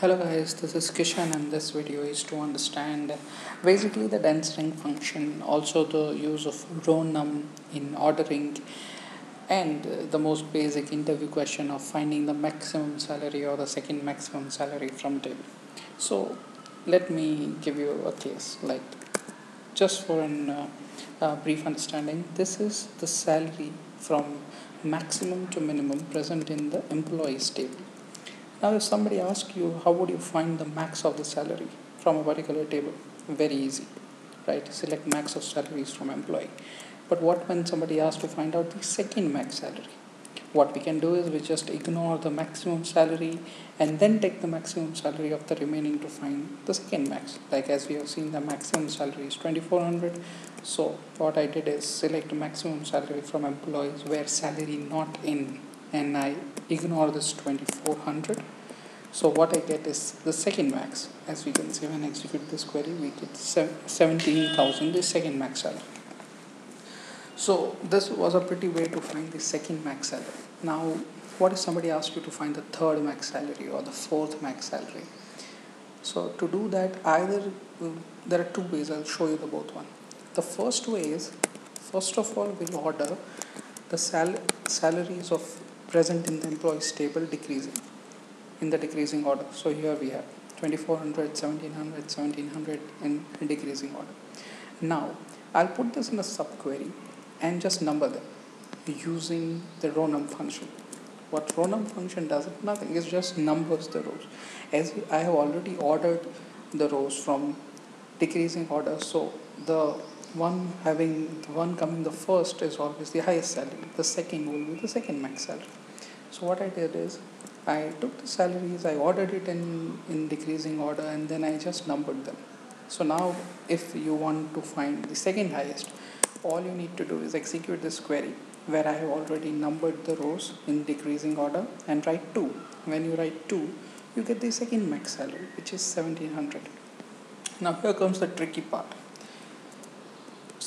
Hello guys, this is Kishan and this video is to understand basically the dense rank function, also the use of row num in ordering and the most basic interview question of finding the maximum salary or the second maximum salary from table. So let me give you a case like just for an uh, uh, brief understanding this is the salary from maximum to minimum present in the employees table now, if somebody asks you how would you find the max of the salary from a particular table, very easy, right? Select max of salaries from employee. But what when somebody asks to find out the second max salary? What we can do is we just ignore the maximum salary and then take the maximum salary of the remaining to find the second max. Like as we have seen, the maximum salary is 2400. So what I did is select maximum salary from employees where salary not in and I ignore this 2400 so what I get is the second max. As we can see when I execute this query we get 17,000 the second max salary. So this was a pretty way to find the second max salary. Now what if somebody asked you to find the third max salary or the fourth max salary? So to do that either um, there are two ways. I'll show you the both one. The first way is first of all we'll order the sal- salaries of present in the employees table decreasing in the decreasing order. So here we have 2400, 1700, 1700 in decreasing order. Now I'll put this in a subquery and just number them using the row num function. What row num function does it nothing, it just numbers the rows. As I have already ordered the rows from decreasing order, so the one having the one coming the first is always the highest salary. The second will be the second max salary. So what i did is i took the salaries i ordered it in in decreasing order and then i just numbered them. So now if you want to find the second highest all you need to do is execute this query where i have already numbered the rows in decreasing order and write 2 when you write 2 you get the second max salary which is 1700 now here comes the tricky part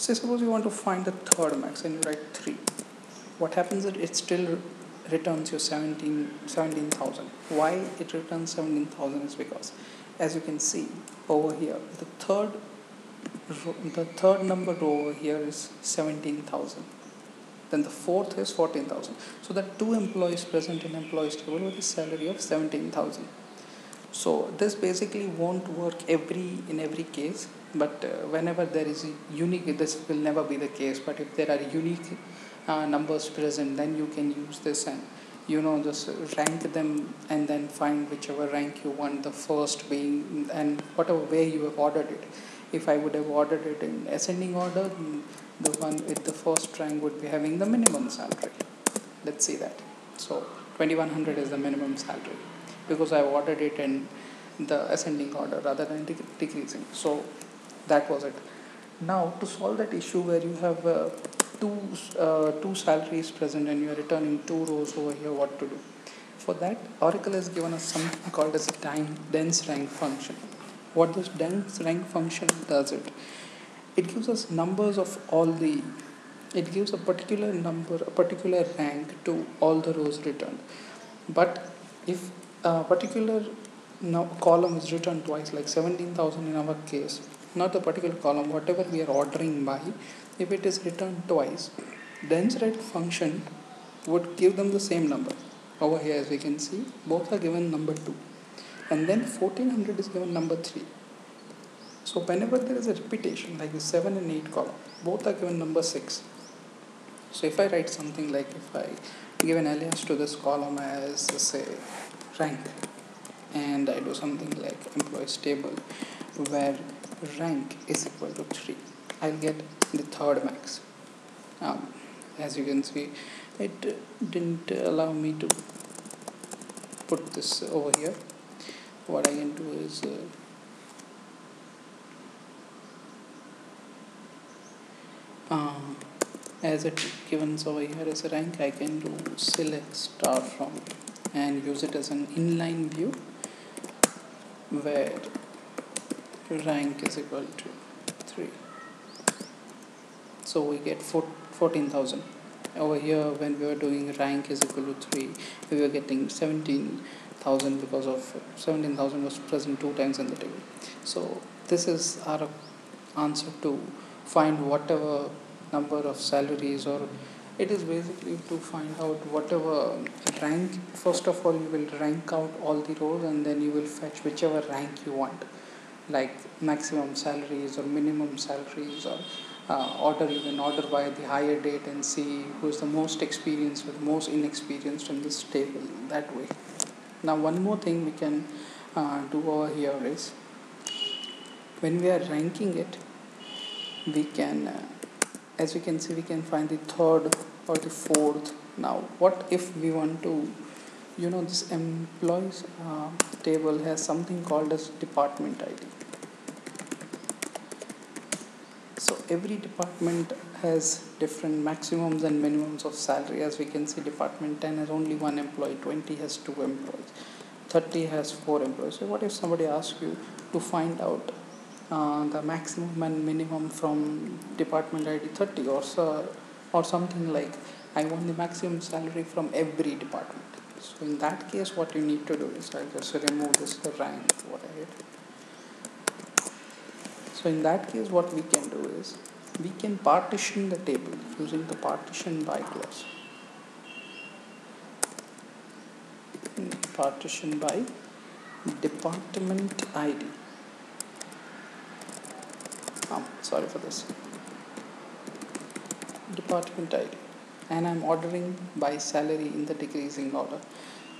say suppose you want to find the third max and you write 3 what happens is it still returns your 17 17000 why it returns 17000 is because as you can see over here the third the third number over here is 17000 then the fourth is 14000 so the two employees present in employees table with a salary of 17000 so this basically won't work every in every case but uh, whenever there is unique this will never be the case. But if there are unique uh, numbers present then you can use this and you know just rank them and then find whichever rank you want the first being and whatever way you have ordered it. If i would have ordered it in ascending order the one with the first rank would be having the minimum salary. Let's see that. So 2100 is the minimum salary because i ordered it in the ascending order rather than decreasing. So that was it. Now to solve that issue where you have uh, two uh, two salaries present and you are returning two rows over here what to do? For that oracle has given us something called as a time dense rank function. What this dense rank function does it it gives us numbers of all the it gives a particular number a particular rank to all the rows returned. But if a particular column is returned twice like 17000 in our case not the particular column whatever we are ordering by if it is returned twice dense rank function would give them the same number. Over here as we can see both are given number 2 and then 1400 is given number 3 so whenever there is a repetition like the 7 and 8 column both are given number 6 so if I write something like if I give an alias to this column as say rank and I do something like employees table where rank is equal to 3 I'll get the third max. Um, as you can see it didn't allow me to put this over here. What I can do is uh, uh, as it given over here as a rank I can do select star from and use it as an inline view where rank is equal to 3 so we get 14,000 over here when we were doing rank is equal to 3 we were getting 17 thousand because of seventeen thousand was present two times in the table. So this is our answer to find whatever number of salaries or it is basically to find out whatever rank first of all you will rank out all the rows and then you will fetch whichever rank you want like maximum salaries or minimum salaries or uh, order you can order by the hire date and see who is the most experienced or the most inexperienced in this table that way. Now one more thing we can uh, do over here is when we are ranking it we can uh, as you can see we can find the third or the fourth. Now what if we want to you know this employees uh, table has something called as department id so every department has different maximums and minimums of salary. As we can see department 10 has only one employee 20 has two employees 30 has four employees. So what if somebody asks you to find out uh, the maximum and minimum from department ID 30 or so, or something like I want the maximum salary from every department. So in that case, what you need to do is I'll just remove this rank what I did. So in that case, what we can do is we can partition the table using the partition by clause. Partition by department ID um, sorry for this department ID and I'm ordering by salary in the decreasing order.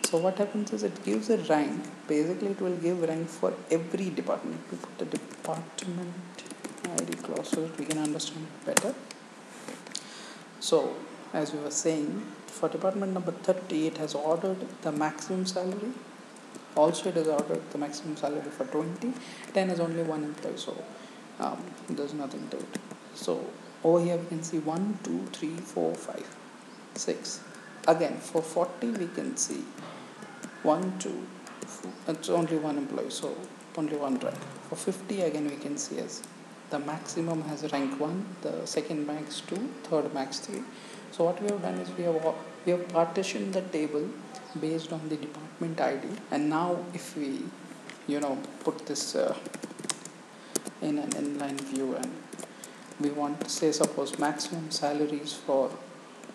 So what happens is it gives a rank. Basically it will give rank for every department. We put the department ID clause so that we can understand it better. So as we were saying for department number 30 it has ordered the maximum salary. Also it has ordered the maximum salary for 20 10 is only one employee so um, there's nothing to it. So over here we can see 1 2 3 4 5 6 again for 40 we can see 1 2 four, it's only one employee so only one rank. For 50 again we can see as the maximum has rank 1 the second max 2 third max 3 so what we have done is we have we have partitioned the table based on the department id and now if we you know put this uh, in an inline view and we want to say suppose maximum salaries for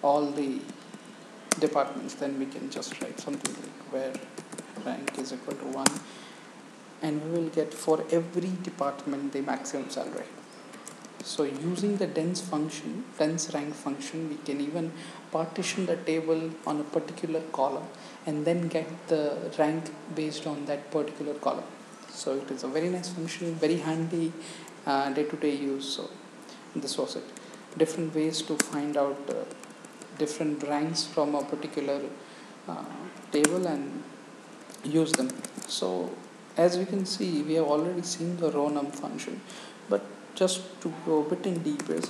all the departments then we can just write something like where rank is equal to 1 and we will get for every department the maximum salary. So using the dense function dense rank function we can even partition the table on a particular column and then get the rank based on that particular column. So it is a very nice function very handy day to day use. So this was it. Different ways to find out uh, different ranks from a particular uh, table and use them. So as we can see we have already seen the row num function but just to go a bit in deeper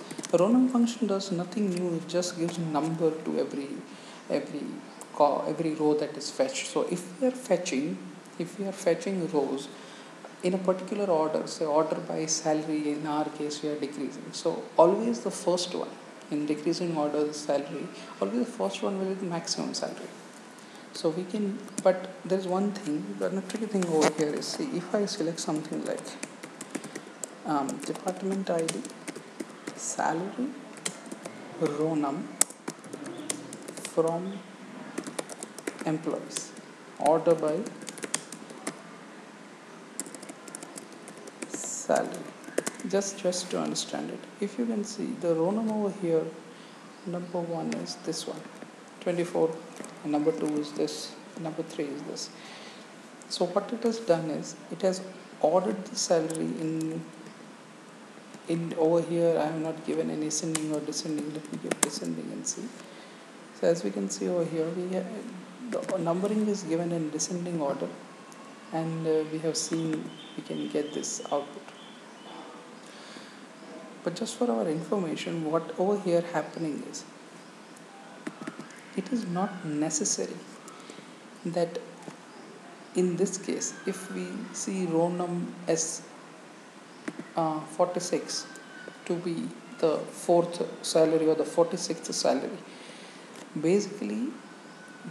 row num function does nothing new it just gives number to every every every row that is fetched. So if we are fetching if we are fetching rows in a particular order say order by salary in our case we are decreasing. So always the first one in decreasing order salary always the first one will be maximum salary. So we can but there's one thing the tricky thing over here is see if I select something like um, department ID salary row num from employees order by salary. Just just to understand it. If you can see the row number over here number one is this one. 24 number two is this. Number three is this. So what it has done is it has ordered the salary in in over here. I have not given any ascending or descending. Let me give descending and see. So as we can see over here we have, the numbering is given in descending order. And uh, we have seen we can get this output but just for our information what over here happening is it is not necessary that in this case if we see row num as uh, 46 to be the fourth salary or the 46th salary basically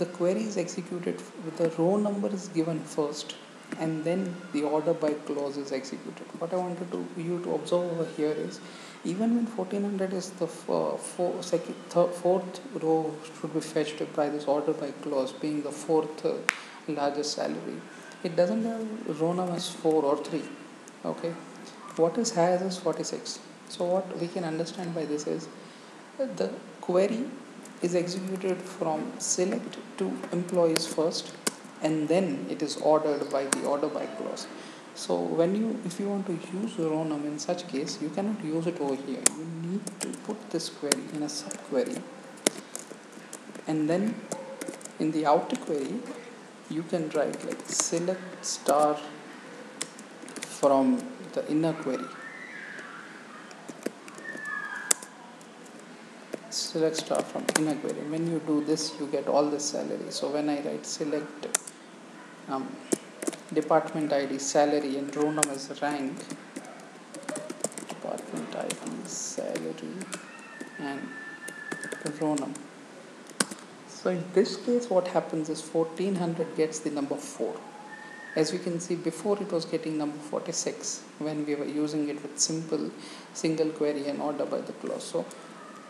the query is executed with the row number is given first and then the order by clause is executed. What I wanted to you to observe over here is even when 1400 is the uh, four, second, fourth row should be fetched by this order by clause being the fourth uh, largest salary it doesn't have row number as 4 or 3 okay what is has is 46 so what we can understand by this is the query is executed from select to employees first and then it is ordered by the order by clause. So when you if you want to use row num in such case you cannot use it over here. You need to put this query in a subquery. And then in the outer query you can write like select star from the inner query select star from inner query when you do this you get all the salary. So when i write select um, department id salary and row number is rank department id salary and row number so in this case what happens is 1400 gets the number 4 as we can see before it was getting number 46 when we were using it with simple single query and order by the clause. So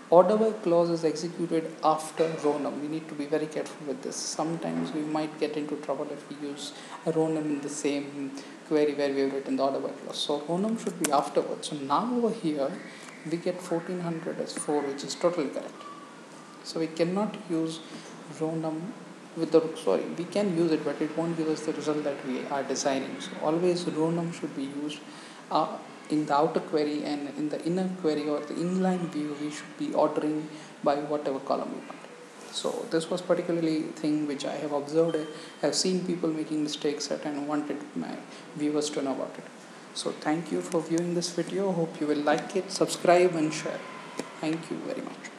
order by clause is executed after row we need to be very careful with this. Sometimes we might get into trouble if we use a row in the same query where we have written the order by clause. So row should be afterwards. So now over here we get 1400 as 4 which is totally correct. So we cannot use row with the sorry we can use it but it won't give us the result that we are designing so always row should be used uh, in the outer query and in the inner query or the inline view we should be ordering by whatever column we want. So this was particularly thing which I have observed. I have seen people making mistakes at and wanted my viewers to know about it. So thank you for viewing this video. Hope you will like it. Subscribe and share. Thank you very much